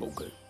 Ok. Ok.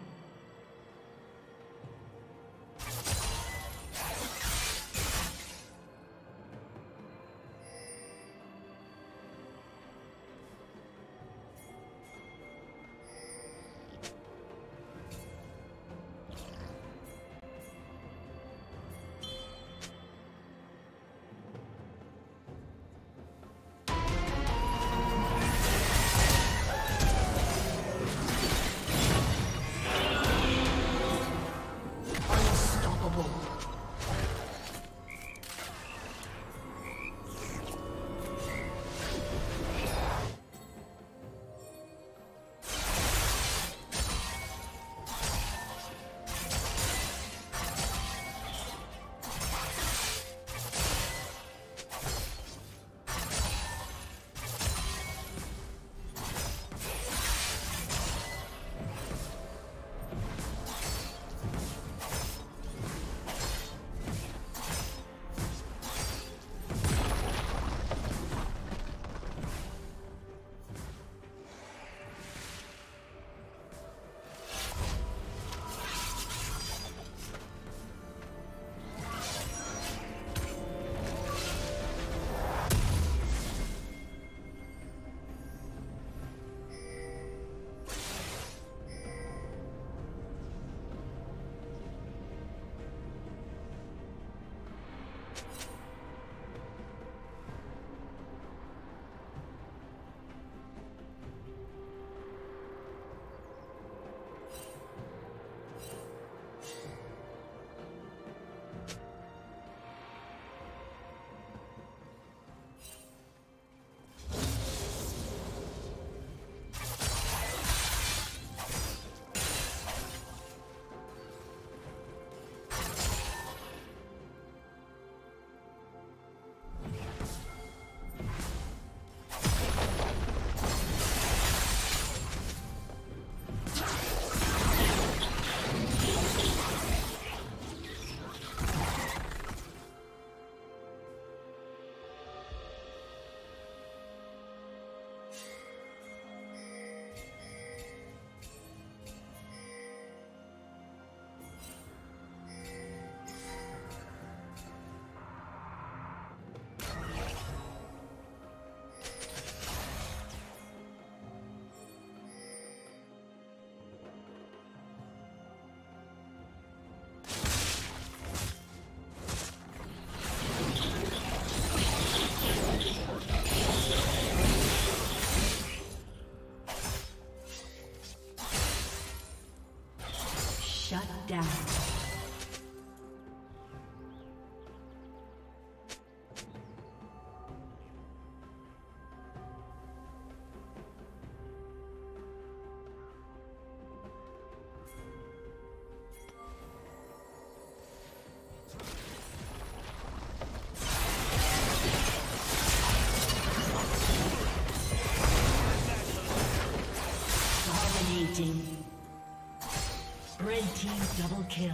Red team double kill.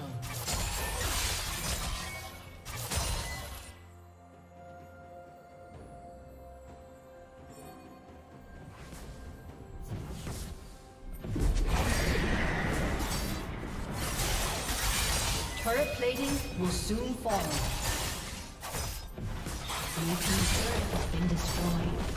Turret plating will soon fall. Blue team's turret has been destroyed.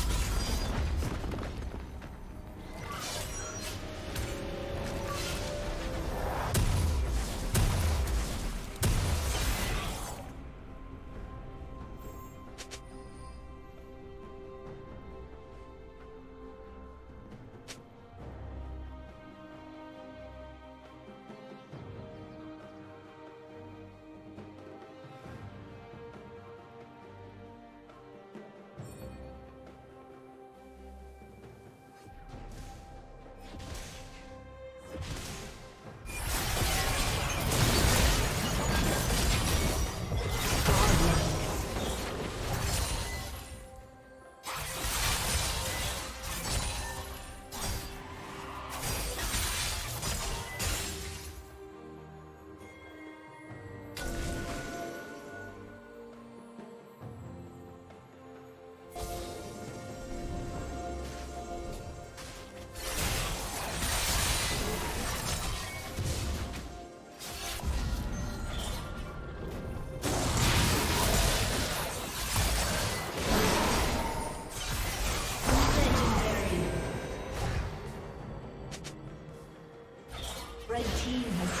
Shut down.